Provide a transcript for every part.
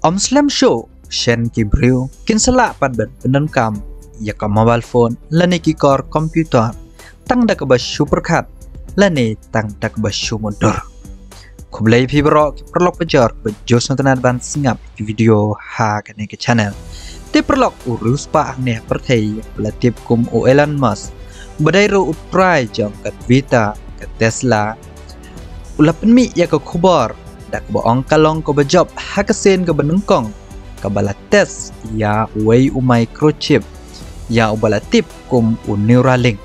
Om Slam Show Shen ki briu kin sala pat ban penan kam ya ka mobile phone lani ki kor computer tang da ka ba super khat lani tang da ka ba shu motor kublai phi bro ki perlok pejor be jos nontonan ban singap ki video ha ka ne ki channel. Te perlok urus pa ang ne perthei la tip kum o Elon Musk. Badai ro utrai jong kat Vita kat Tesla. Ulapan mi ya ka dak ba ong kalong ko ba job hakasen ka banungkong kabala test ya way u microchip ya ubala tip kum u Neuralink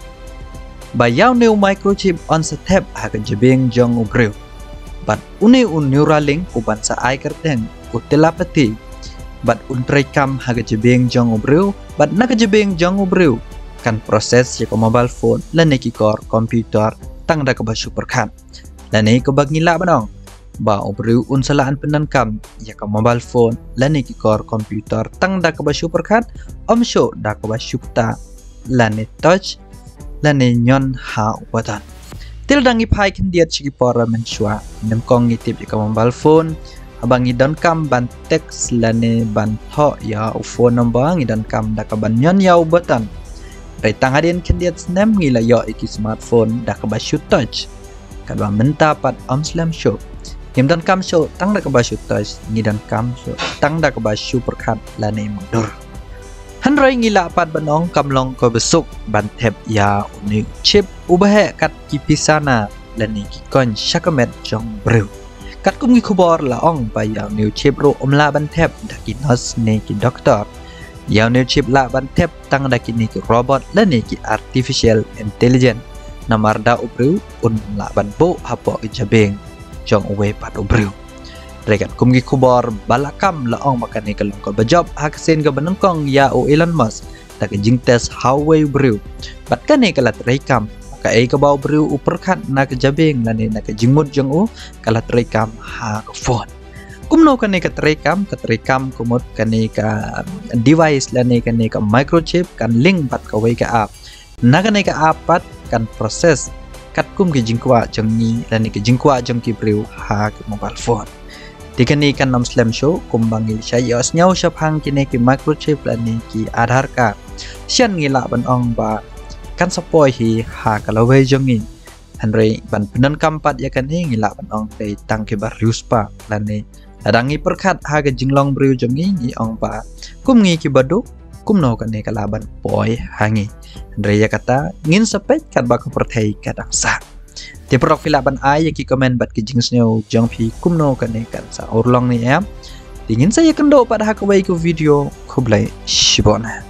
ba yaw ne u microchip on sa tep hakan jebeng jong ugreu bat une u Neuralink u ban sa ai kerteng u telepathy bat un kam haga jebeng jong ubreu bat naga jebeng jong ubreu kan proses ya ko mobile phone la neki kor komputer tang da ka ba super kan la ne ko bag ba lani ki kor computer tang da ka ba super khat om sho da ka ba shukta lani touch lani nyon ha upatan til dangi pai kin diat pora men shwa nem kong ngi tip ka mobile phone. Abang idon kam ban text lani ban tho ya u phone number ngi dan kam da ka ban nyon ya ubatan Rai tang hadin kin diat snem ngi la yo iki smartphone da ka ba shoot touch. Kadwa menta pat om slam show Him dan kam show tang da kaba show touch ni dan kam show tang da kaba show perkat la ne mundur. Han roi ngila pat banong kam long ko besuk ban thep ya uni chip ubahe kat ki pisana la ne ki kon shakamet jong brew. Kat kum khubor la ong pa ya new chip ro om la ban thep da ki nurse ne ki doctor. Ya new chip la ban thep tang da ki robot la ne ki artificial intelligence. Namar da ubrew un la ban bo hapo ki jong uwe pat ubriu. Rekat kumgi kubor balakam laong makani kalong ko bajob haksin ka banungkong ya o Elon Musk tak jing tes Huawei ubriu. Bat kani kalat rekam ka ay ka ba ubriu uperkat na kajabing nani na kajingmud jong u kalat rekam ha phone. Kumno kani ka rekam ka rekam kumot kani ka device lani kani ka microchip kan link pat ka way ka app. Na kani ka app pat kan proses kat kum ki jingkwa jang ni lani ki jingkwa jang ki priu ha ki mobile phone. Dikani kan nam slam show kumbang il sha yos nyau sha phang ki ne ki microchip lani ki aadhar card sian ngi la ban ong ba kan sapoi hi ha ka lawe jang ni. Hanre ban penan kampat ya kan ngi la ban ong pe tang ki bar pa lani adangi perkat ha ka jinglong briu jang ni ong pa kum ngi ki badu kum no kan kalaban poi hangi. Andrea kata ngin sepet kat bak perthai kat angsa ti prok filaban ai ki komen bat ki jings neu jong phi kum no kan kan sa urlong ni em dingin saya kendo pada hakawai ku video kublai shibona